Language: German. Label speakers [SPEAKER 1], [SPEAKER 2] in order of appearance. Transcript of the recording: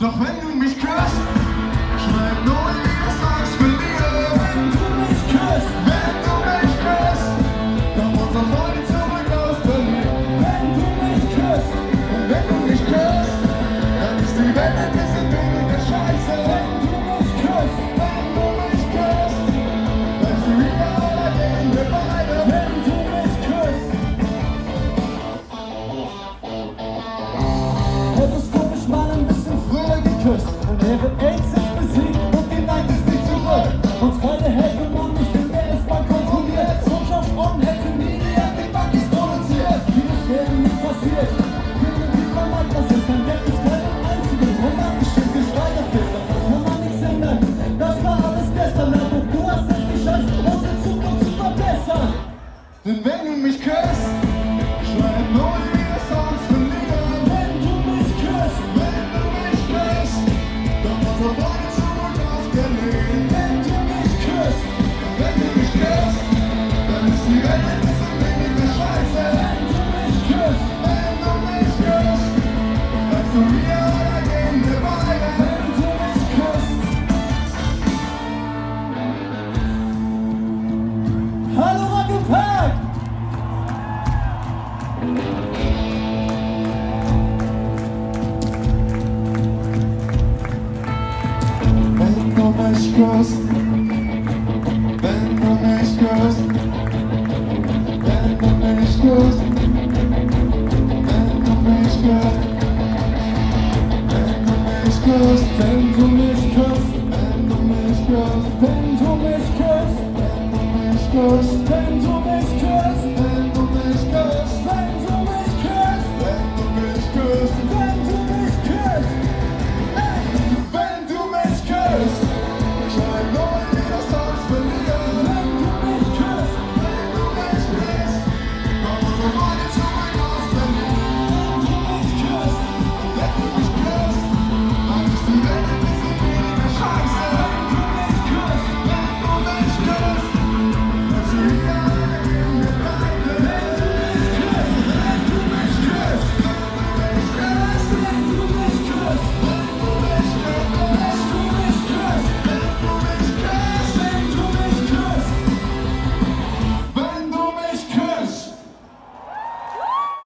[SPEAKER 1] Doch
[SPEAKER 2] wel? Geküsst, dann wäre AIDS ist besiegt und die Neid ist nicht zurück. Uns beide hätte man nicht in der S-Bahn kontrolliert. Wirtschaft on hätte nie die Anti-Buggys produziert. Vieles wäre nie passiert. Dinge, die vermeidbar sind, dein Geld ist kein einziges romantisches Geschweigerfilter. Kann man nichts ändern, das war alles gestern. Aber du hast es geschafft, unsere Zukunft zu verbessern.
[SPEAKER 1] Denn wenn du mich küsst, the land. girls, bend on
[SPEAKER 2] nice girls, bend on
[SPEAKER 1] nice girls, bend on nice girls, bend on nice girls, bend
[SPEAKER 2] on nice girls, bend on nice Thank you.